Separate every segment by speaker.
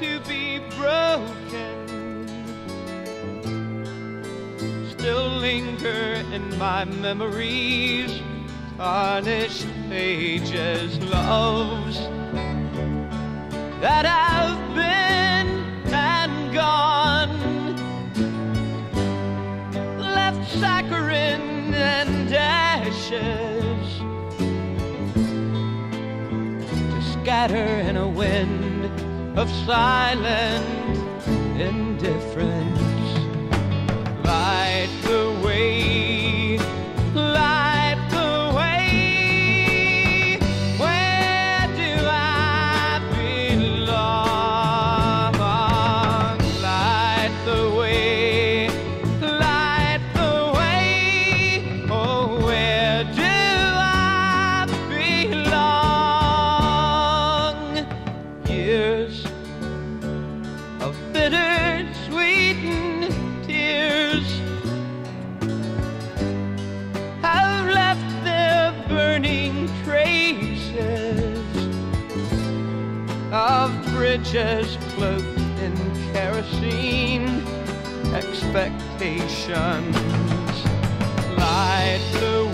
Speaker 1: to be broken. Still linger in my memories, tarnished pages, loves that I've been and gone, left saccharine and ashes scatter in a wind of silent Years of bitter sweetened tears have left their burning traces of bridges cloaked in kerosene expectations. Light the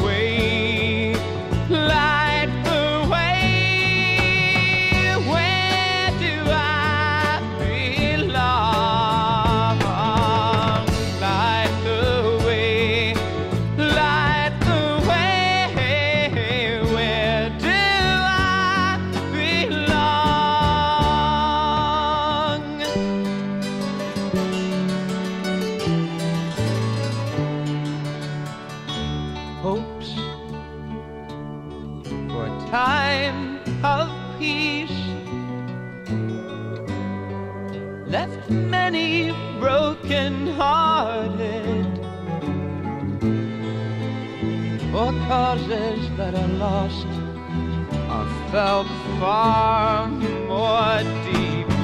Speaker 1: time of peace. Left many broken hearted for causes that are lost are felt far more deeply